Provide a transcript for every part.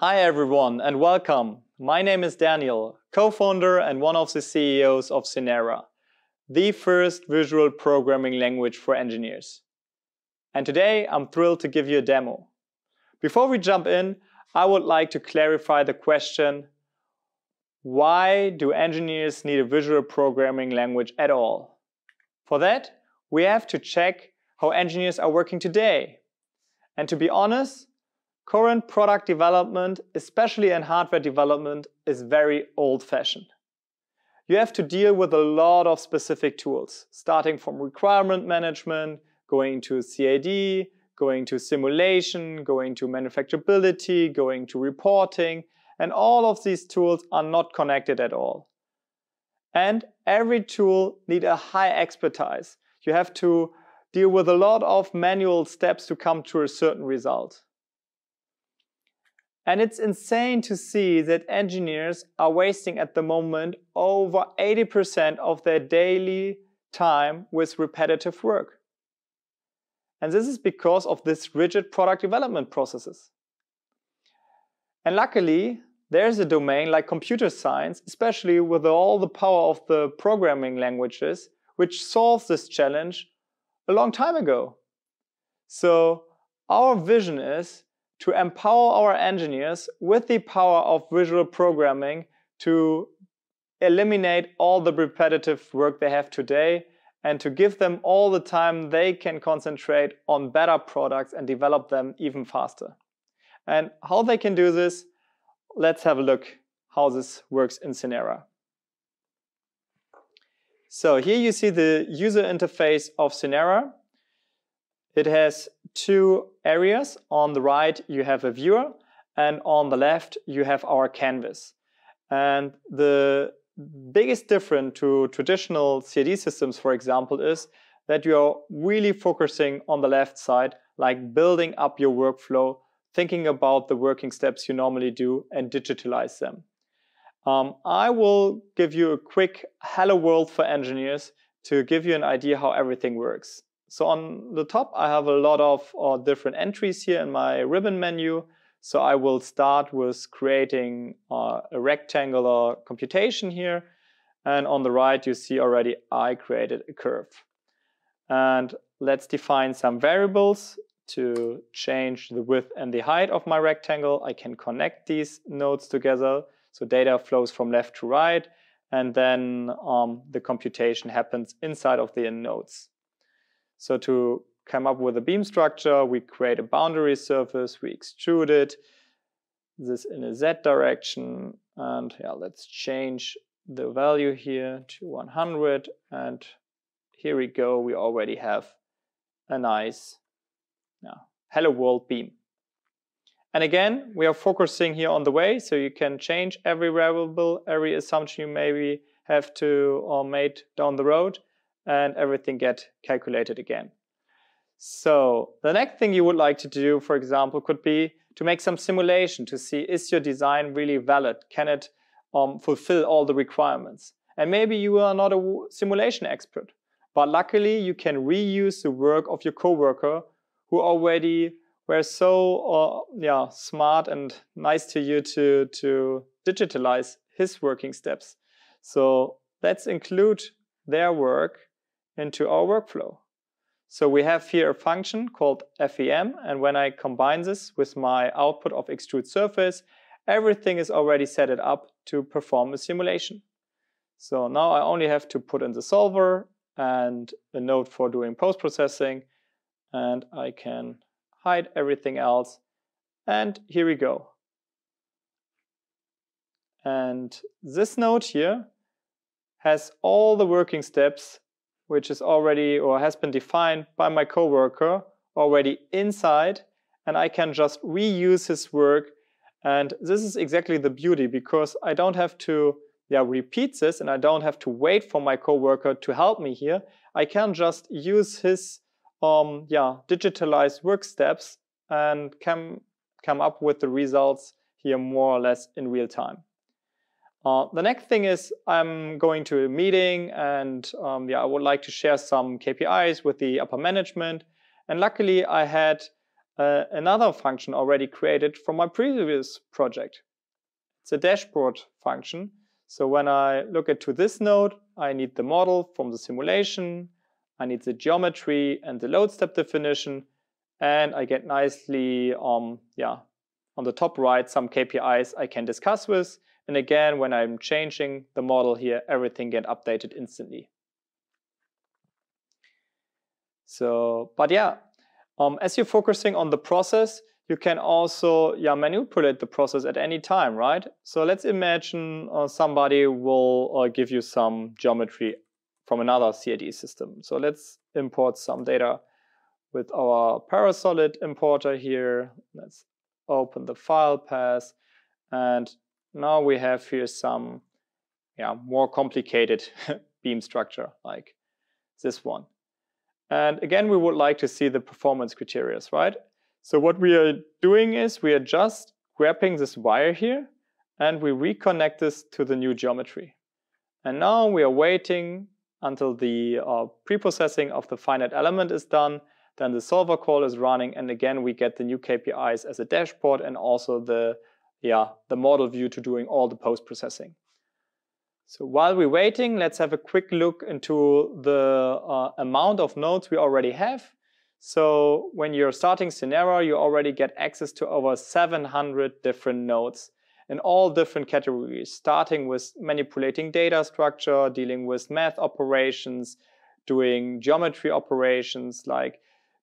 Hi everyone and welcome. My name is Daniel, co-founder and one of the CEOs of Synera, the first visual programming language for engineers. And today I'm thrilled to give you a demo. Before we jump in, I would like to clarify the question, why do engineers need a visual programming language at all? For that, we have to check how engineers are working today. And to be honest, current product development, especially in hardware development, is very old-fashioned. You have to deal with a lot of specific tools, starting from requirement management, going to CAD, going to simulation, going to manufacturability, going to reporting, and all of these tools are not connected at all. And every tool need a high expertise. You have to deal with a lot of manual steps to come to a certain result. And it's insane to see that engineers are wasting at the moment over 80% of their daily time with repetitive work. And this is because of this rigid product development processes. And luckily, there's a domain like computer science, especially with all the power of the programming languages, which solves this challenge a long time ago. So our vision is to empower our engineers with the power of visual programming to eliminate all the repetitive work they have today and to give them all the time they can concentrate on better products and develop them even faster. And how they can do this, let's have a look how this works in Synera. So here you see the user interface of Synera. It has two areas. On the right, you have a viewer, and on the left, you have our canvas. And the biggest difference to traditional CAD systems, for example, is that you're really focusing on the left side, like building up your workflow, thinking about the working steps you normally do and digitalize them. Um, I will give you a quick hello world for engineers to give you an idea how everything works. So on the top, I have a lot of uh, different entries here in my ribbon menu. So I will start with creating uh, a rectangular computation here. And on the right, you see already I created a curve. And let's define some variables to change the width and the height of my rectangle. I can connect these nodes together. So data flows from left to right. And then um, the computation happens inside of the nodes. So to come up with a beam structure, we create a boundary surface, we extrude it, this in a Z direction, and yeah, let's change the value here to 100, and here we go, we already have a nice yeah, hello world beam. And again, we are focusing here on the way, so you can change every variable, every assumption you maybe have to or made down the road, and everything get calculated again. So the next thing you would like to do, for example, could be to make some simulation to see is your design really valid? Can it um, fulfill all the requirements? And maybe you are not a simulation expert, but luckily you can reuse the work of your coworker who already were so uh, yeah smart and nice to you to to digitalize his working steps. So let's include their work into our workflow. So we have here a function called FEM, and when I combine this with my output of extrude surface, everything is already set up to perform a simulation. So now I only have to put in the solver and a node for doing post-processing, and I can hide everything else. And here we go. And this node here has all the working steps which is already or has been defined by my coworker already inside and I can just reuse his work and this is exactly the beauty because I don't have to yeah, repeat this and I don't have to wait for my coworker to help me here. I can just use his um, yeah, digitalized work steps and can come up with the results here more or less in real time. Uh, the next thing is I'm going to a meeting and um, yeah, I would like to share some KPIs with the upper management. And luckily I had uh, another function already created from my previous project. It's a dashboard function. So when I look into this node, I need the model from the simulation, I need the geometry and the load step definition, and I get nicely, um, yeah, on the top right, some KPIs I can discuss with. And again, when I'm changing the model here, everything get updated instantly. So, but yeah, um, as you're focusing on the process, you can also yeah, manipulate the process at any time, right? So let's imagine uh, somebody will uh, give you some geometry from another CAD system. So let's import some data with our Parasolid importer here. Let's open the file path. And now we have here some yeah, more complicated beam structure like this one. And again, we would like to see the performance criteria, right? So what we are doing is we are just grabbing this wire here and we reconnect this to the new geometry. And now we are waiting until the uh, preprocessing of the finite element is done. Then the solver call is running. And again, we get the new KPIs as a dashboard and also the, yeah, the model view to doing all the post-processing. So while we're waiting, let's have a quick look into the uh, amount of nodes we already have. So when you're starting Synera, you already get access to over 700 different nodes in all different categories, starting with manipulating data structure, dealing with math operations, doing geometry operations like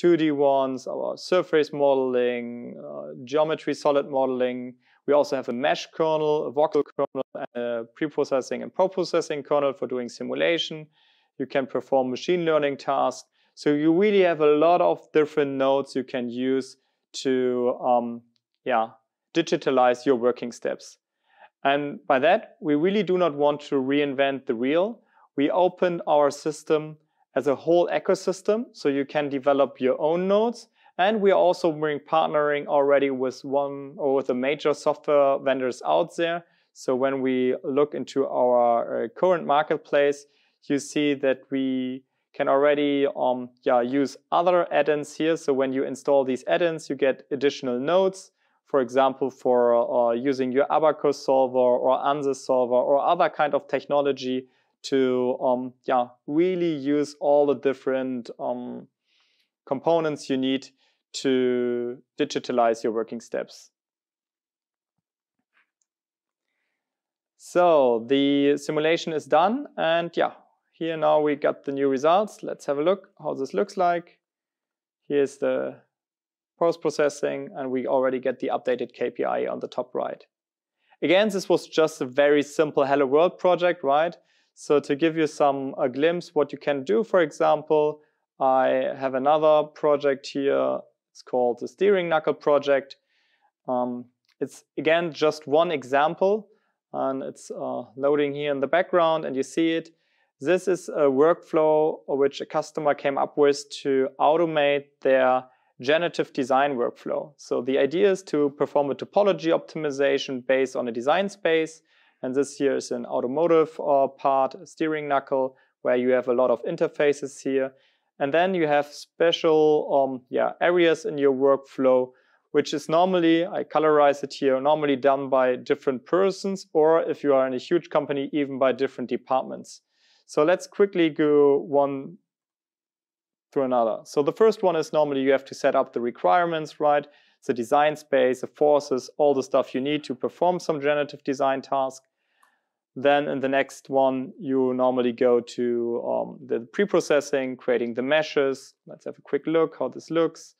2D ones, our surface modeling, uh, geometry solid modeling, we also have a mesh kernel, a voxel kernel, a pre-processing and post-processing kernel for doing simulation. You can perform machine learning tasks. So you really have a lot of different nodes you can use to um, yeah, digitalize your working steps. And by that, we really do not want to reinvent the wheel. We open our system as a whole ecosystem so you can develop your own nodes and we are also partnering already with one or with the major software vendors out there. So when we look into our uh, current marketplace, you see that we can already um, yeah, use other add-ins here. So when you install these add-ins, you get additional nodes. For example, for uh, using your Abaqus solver or ANSYS solver or other kind of technology to um, yeah, really use all the different um, components you need to digitalize your working steps. So the simulation is done and yeah, here now we got the new results. Let's have a look how this looks like. Here's the post-processing and we already get the updated KPI on the top right. Again, this was just a very simple Hello World project, right? So to give you some a glimpse what you can do, for example, I have another project here it's called the Steering Knuckle Project. Um, it's again just one example and it's uh, loading here in the background and you see it. This is a workflow which a customer came up with to automate their generative design workflow. So the idea is to perform a topology optimization based on a design space. And this here is an automotive uh, part, steering knuckle, where you have a lot of interfaces here. And then you have special um, yeah, areas in your workflow, which is normally, I colorize it here, normally done by different persons, or if you are in a huge company, even by different departments. So let's quickly go one to another. So the first one is normally you have to set up the requirements, right? The design space, the forces, all the stuff you need to perform some generative design task. Then in the next one, you normally go to um, the pre-processing, creating the meshes. Let's have a quick look how this looks.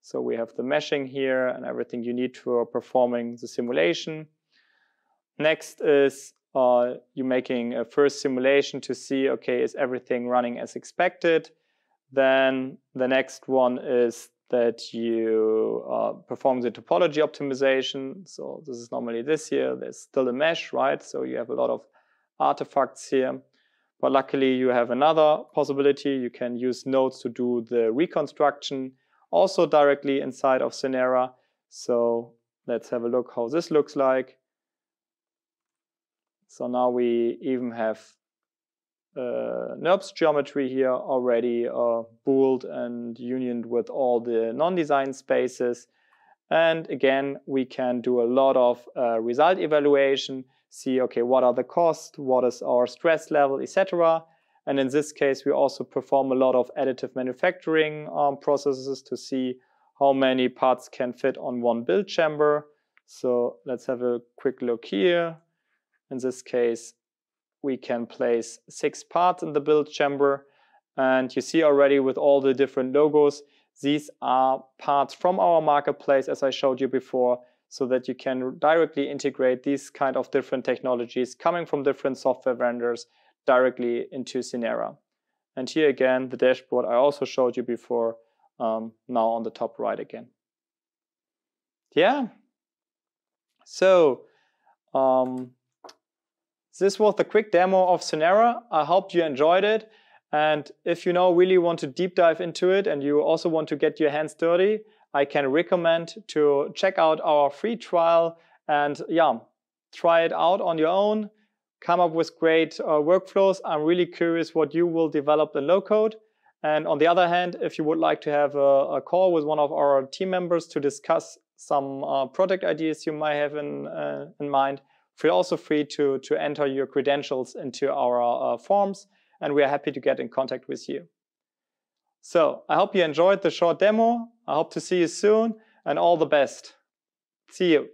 So we have the meshing here and everything you need for performing the simulation. Next is uh, you making a first simulation to see, okay, is everything running as expected? Then the next one is that you uh, perform the topology optimization. So this is normally this year. There's still a mesh, right? So you have a lot of artifacts here. But luckily you have another possibility. You can use nodes to do the reconstruction also directly inside of Synera. So let's have a look how this looks like. So now we even have uh, NURBS geometry here already uh, booled and unioned with all the non-design spaces. And again, we can do a lot of uh, result evaluation, see, okay, what are the costs, what is our stress level, etc. And in this case, we also perform a lot of additive manufacturing um, processes to see how many parts can fit on one build chamber. So let's have a quick look here. In this case, we can place six parts in the build chamber. And you see already with all the different logos, these are parts from our marketplace, as I showed you before, so that you can directly integrate these kind of different technologies coming from different software vendors directly into Synera. And here again, the dashboard I also showed you before, um, now on the top right again. Yeah. So um, this was the quick demo of Synera. I hope you enjoyed it. And if you now really want to deep dive into it and you also want to get your hands dirty, I can recommend to check out our free trial and yeah, try it out on your own, come up with great uh, workflows. I'm really curious what you will develop in low code. And on the other hand, if you would like to have a, a call with one of our team members to discuss some uh, project ideas you might have in, uh, in mind, feel also free to, to enter your credentials into our uh, forms and we are happy to get in contact with you. So I hope you enjoyed the short demo. I hope to see you soon and all the best. See you.